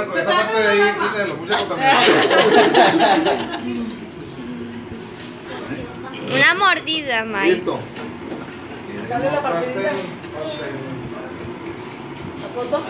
ya, pura con esa parte de ahí, tiene los muchachos también. Una mordida, Mike. Listo. Dale la pastel. ¿La foto?